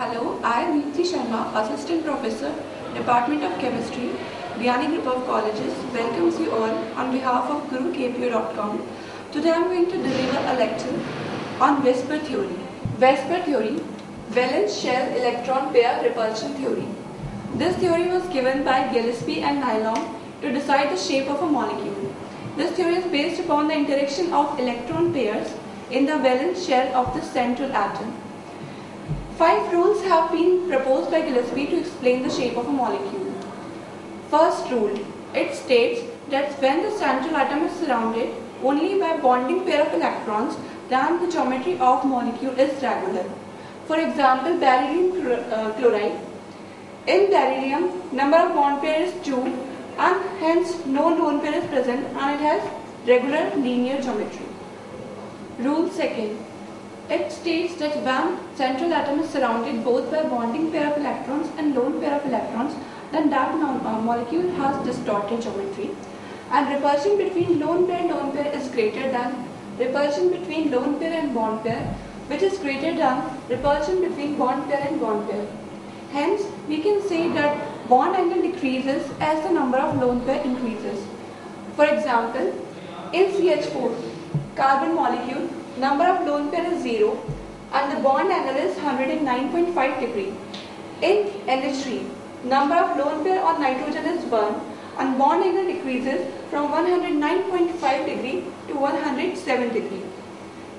Hello, I am Deepti Sharma, Assistant Professor, Department of Chemistry, Biyani Group of Colleges, welcomes you all on behalf of GuruKPO.com. Today I am going to deliver a lecture on VSEPR theory. VSEPR theory, valence shell electron pair repulsion theory. This theory was given by Gillespie and Nyholm to decide the shape of a molecule. This theory is based upon the interaction of electron pairs in the valence shell of the central atom. Five rules have been proposed by Gillespie to explain the shape of a molecule. First rule, it states that when the central atom is surrounded only by bonding pair of electrons, then the geometry of molecule is regular. For example, beryllium uh, chloride. In beryllium, number of bond pair is 2 and hence no lone pair is present and it has regular linear geometry. Rule second. It states that when central atom is surrounded both by bonding pair of electrons and lone pair of electrons, then that uh, molecule has distorted geometry. And repulsion between lone pair and lone pair is greater than repulsion between lone pair and bond pair, which is greater than repulsion between bond pair and bond pair. Hence, we can say that bond angle decreases as the number of lone pair increases. For example, in CH4, carbon molecule, number of lone pair is 0 and the bond angle is 109.5 degree. In NH3, number of lone pair on nitrogen is 1 and bond angle decreases from 109.5 degree to 107 degree.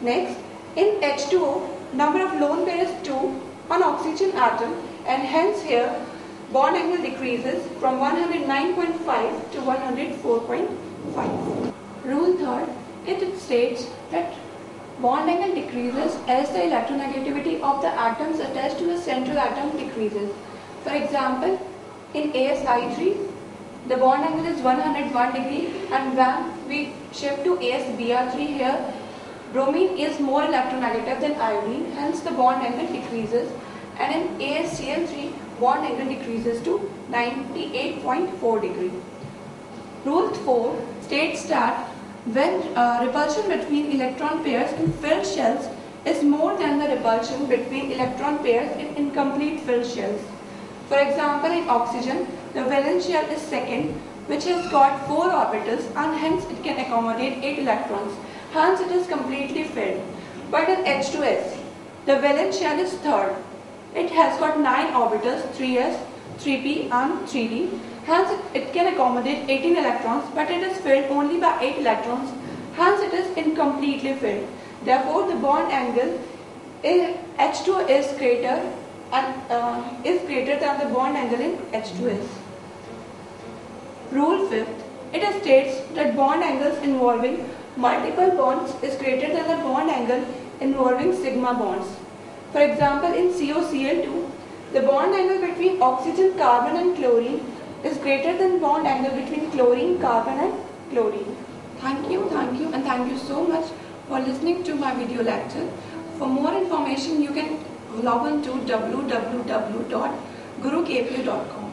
Next, in H2O, number of lone pair is 2 on oxygen atom and hence here bond angle decreases from 109.5 to 104.5. Rule third, it states that bond angle decreases as the electronegativity of the atoms attached to the central atom decreases. For example, in ASI3, the bond angle is 101 degree and when we shift to ASBr3 here, bromine is more electronegative than iodine, hence the bond angle decreases and in ASCl3, bond angle decreases to 98.4 degree. Rule 4 states that when uh, repulsion between electron pairs in filled shells is more than the repulsion between electron pairs in incomplete filled shells. For example, in oxygen, the valence shell is second, which has got 4 orbitals and hence it can accommodate 8 electrons. Hence it is completely filled. But in H2S, the valence shell is third. It has got 9 orbitals, 3s, 3p and 3d. Hence it can accommodate 18 electrons but it is filled only by 8 electrons. Hence it is incompletely filled. Therefore the bond angle in H2 is greater and uh, is greater than the bond angle in H2S. Rule 5th, it states that bond angles involving multiple bonds is greater than the bond angle involving sigma bonds. For example, in COCl2, the bond angle between oxygen, carbon and chlorine is greater than bond angle between chlorine, carbon and chlorine. Thank you, thank you and thank you so much for listening to my video lecture. For more information, you can log on to www.gurukpo.com.